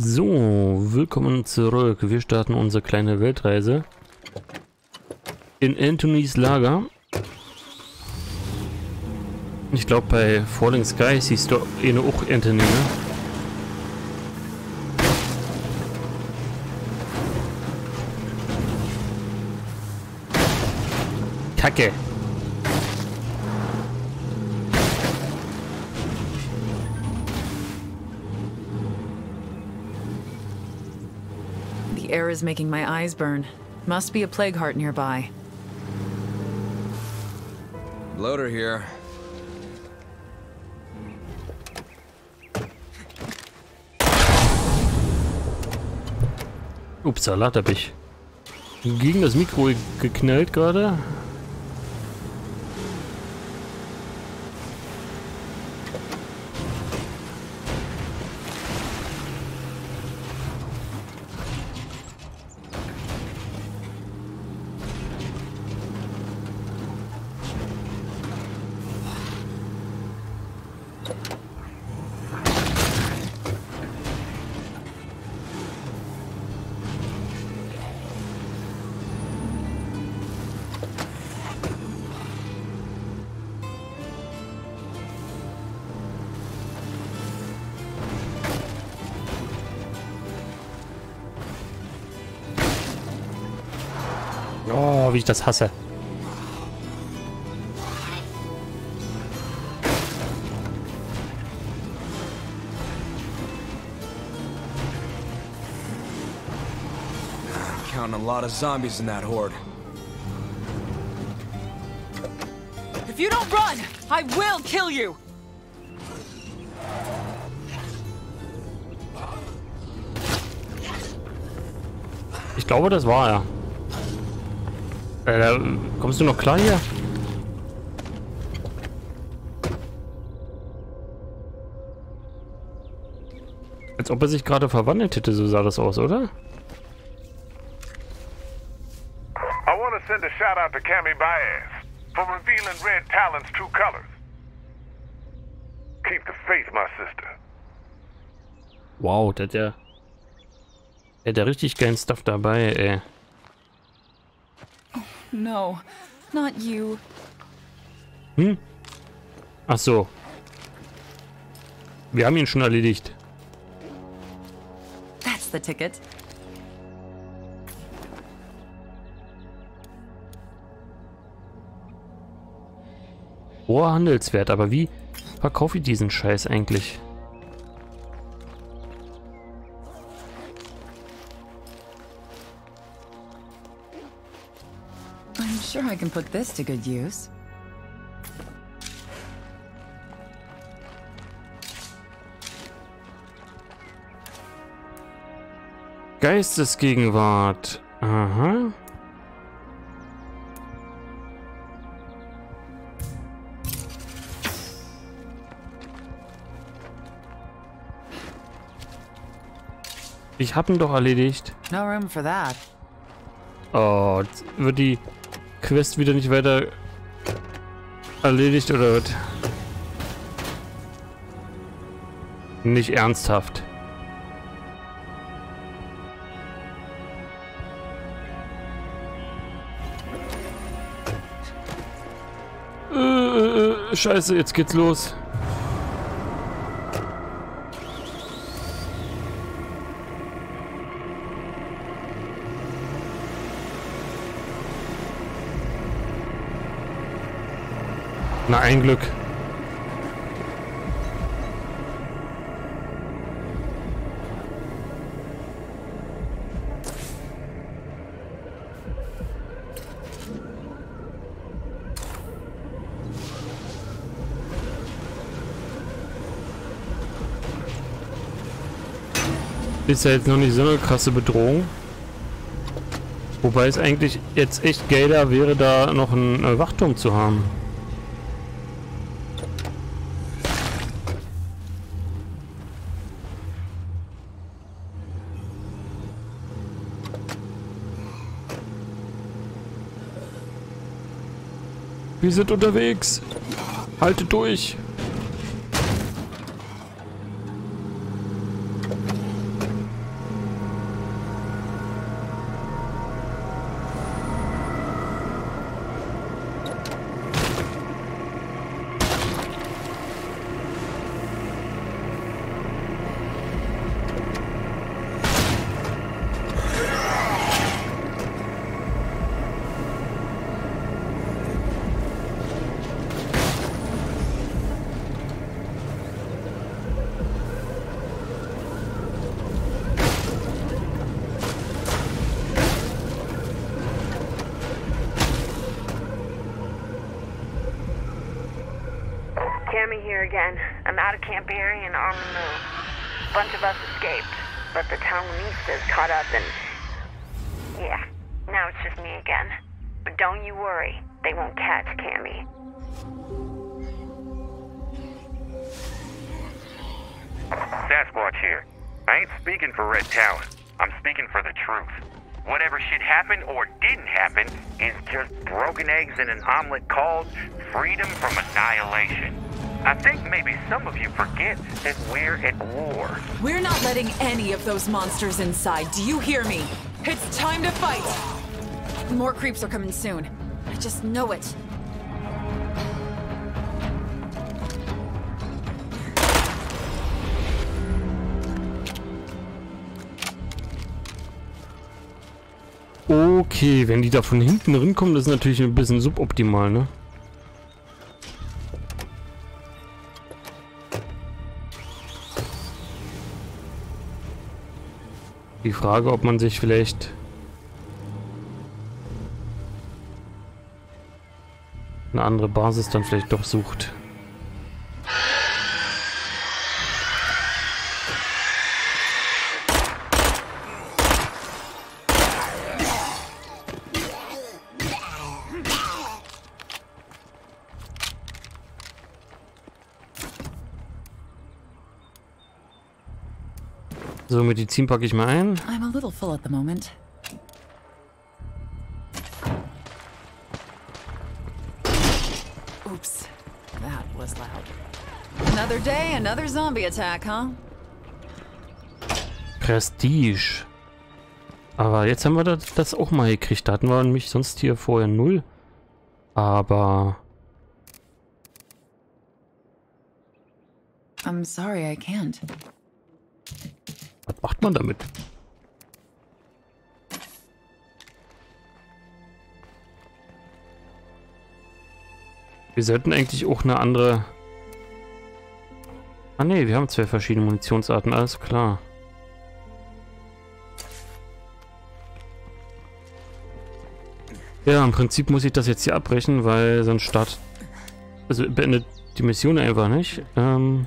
So, willkommen zurück. Wir starten unsere kleine Weltreise in Anthony's Lager. Ich glaube, bei Falling Sky siehst du eine auch Anthony, ne? Kacke. The air is making my eyes burn. Must be a plague heart nearby. Loader here. Upsala, da hab ich gegen das Mikro geknallt gerade. Oh, wie ich das hasse. Counting a lot of zombies in that horde. If you don't run, I will kill you! Ich glaube, das war er. Äh, kommst du noch klar hier? Als ob er sich gerade verwandelt hätte, so sah das aus, oder? I want to send a shout out to Cammy Baez for revealing Red Talon's true colors. Keep the faith, my sister. Wow, der hat ja... Der hat ja richtig geilen Stuff dabei, ey. No, not you. Hm? Ach so. Wir haben ihn schon erledigt. That's the ticket. Hoher Handelswert, aber wie verkaufe ich diesen Scheiß eigentlich? Sure I can put this to good use. Geistesgegenwart. Aha. Ich hab ihn doch erledigt. No room for that. Oh, wird die Quest wieder nicht weiter erledigt oder wird nicht ernsthaft. Äh, äh, scheiße, jetzt geht's los. Na, ein Glück. Ist ja jetzt noch nicht so eine krasse Bedrohung. Wobei es eigentlich jetzt echt geiler wäre, da noch einen äh, Wachturm zu haben. Wir sind unterwegs. Haltet durch. Of and move. A bunch of us escaped, but the Talinistas caught up and... Yeah, now it's just me again. But don't you worry, they won't catch Cammy. Sasquatch here. I ain't speaking for Red Talon. I'm speaking for the truth. Whatever shit happened or didn't happen is just broken eggs in an omelet called freedom from annihilation. I think maybe some of you forget that we're at war. We're not letting any of those monsters inside. Do you hear me? It's time to fight! More creeps are coming soon. I just know it. Okay, wenn die da von hinten rinkommen, das ist natürlich ein bisschen suboptimal, ne? Frage, ob man sich vielleicht eine andere Basis dann vielleicht doch sucht. So, Medizin packe ich mal ein. I'm a little full at the moment. Oops. That was loud. Another day, another zombie attack, huh? Prestige. Aber jetzt haben wir das, das auch mal gekriegt. Da hatten wir nämlich sonst hier vorher null. Aber... I'm sorry, I can't. Was macht man damit? Wir sollten eigentlich auch eine andere... Ah ne, wir haben zwei verschiedene Munitionsarten, alles klar. Ja, im Prinzip muss ich das jetzt hier abbrechen, weil sonst startet... Also beendet die Mission einfach nicht. Ähm...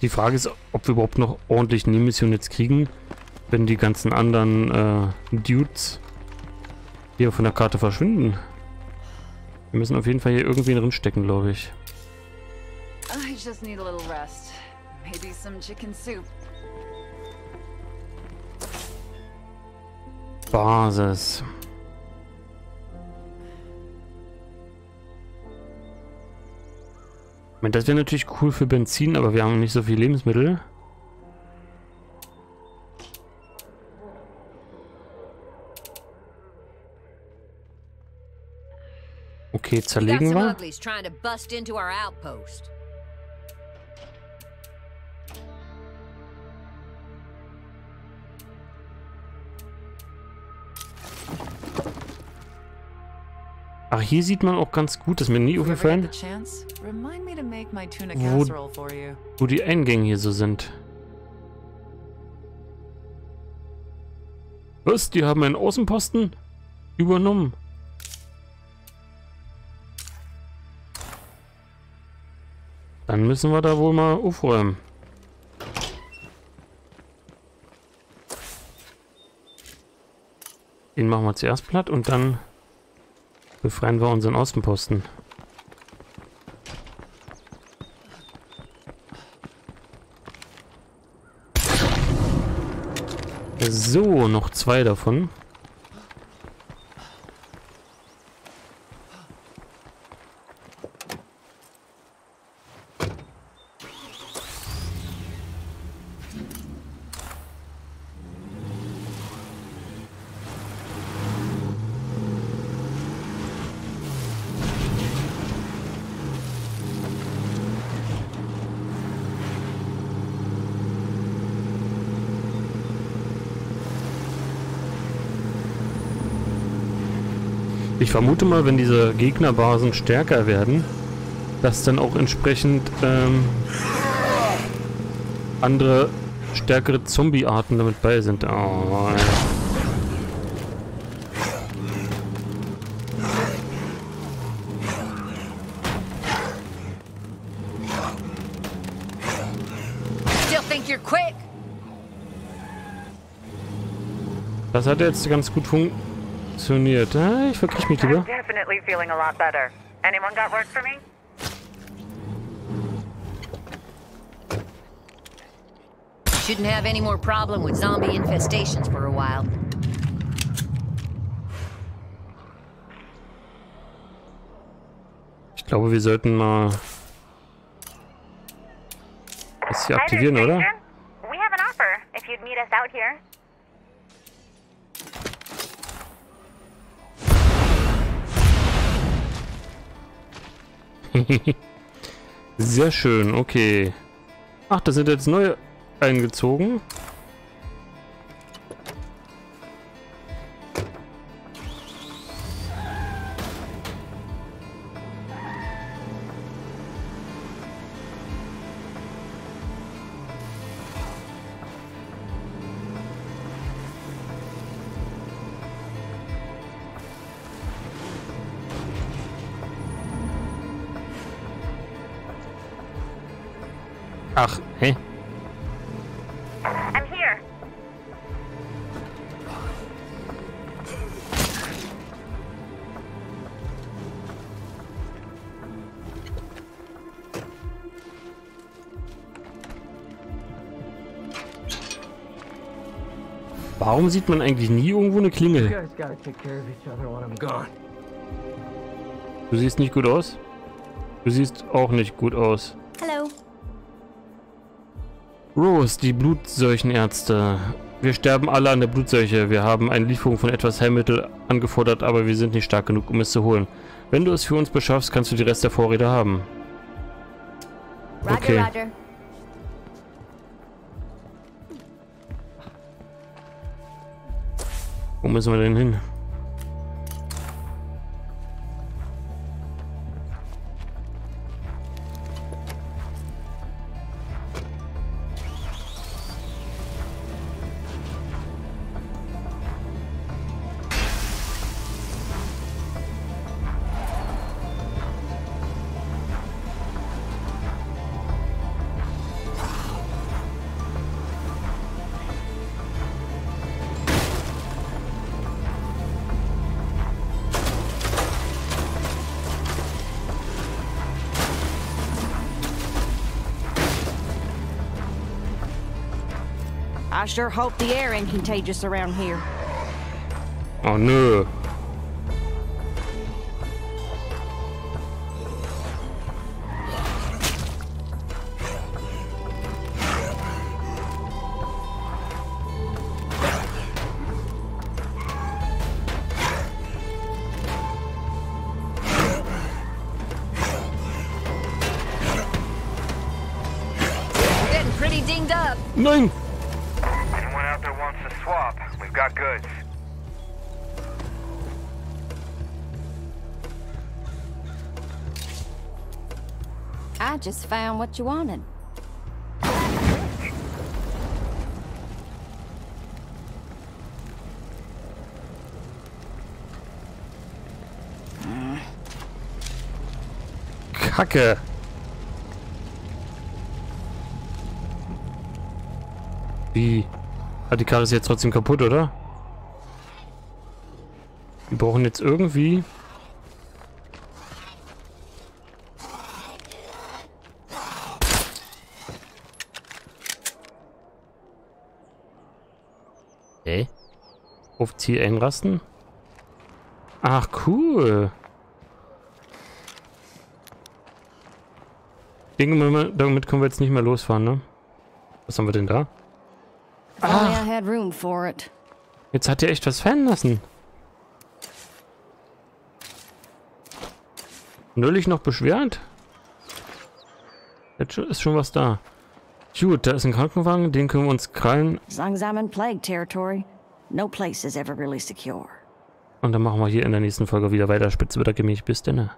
Die Frage ist, ob wir überhaupt noch ordentlich eine Mission jetzt kriegen, wenn die ganzen anderen äh, Dudes hier von der Karte verschwinden. Wir müssen auf jeden Fall hier irgendwie drin stecken, glaube ich. I just need a little rest. Maybe some chicken soup. Basis. Meine, das wäre natürlich cool für Benzin, aber wir haben nicht so viel Lebensmittel. Okay, zerlegen wir. Ach, hier sieht man auch ganz gut, das ist mir nie aufgefallen, Wo- wo die Eingänge hier so sind. Was? Die haben einen Außenposten übernommen? Dann müssen wir da wohl mal aufräumen. Den machen wir zuerst platt und dann befreien wir unseren Außenposten. So, noch zwei davon. Ich vermute mal, wenn diese Gegnerbasen stärker werden, dass dann auch entsprechend ähm, andere stärkere Zombie-Arten damit bei sind. Oh, ja. Das hat jetzt ganz gut funktioniert. Ah, ich verkriech mich lieber. Shouldn't have any more problem with zombie infestations for a while. Ich glaube, wir sollten mal das hier aktivieren, oder? We have an offer if you'd meet us out here. Sehr schön, okay. Ach, da sind jetzt neue eingezogen. Ach, hä? I'm here. Warum sieht man eigentlich nie irgendwo eine Klingel? Du siehst nicht gut aus. Du siehst auch nicht gut aus. Rose, die Blutseuchenärzte. Wir sterben alle an der Blutseuche. Wir haben eine Lieferung von etwas Heilmittel angefordert, aber wir sind nicht stark genug, um es zu holen. Wenn du es für uns beschaffst, kannst du die Rest der Vorräte haben. Roger, Okay. Roger. Wo müssen wir denn hin? I sure hope the air ain't contagious around here. Oh nö. Getting pretty dinged up. Nein! Anyone out there wants to swap? We've got goods. I just found what you wanted. Kacke! Wie? Ah, die Karre ist jetzt trotzdem kaputt, oder? Wir brauchen jetzt irgendwie... Hä? Auf Ziel einrasten? Ach, cool. Dinge, damit können wir jetzt nicht mehr losfahren, ne? Was haben wir denn da? It. Jetzt hat er echt was fallen lassen. Neulich noch beschwert? Jetzt ist schon was da. Gut, da ist ein Krankenwagen, den können wir uns krallen. Und dann machen wir hier in der nächsten Folge wieder weiter. Spitze wieder gemäht. Bis denn.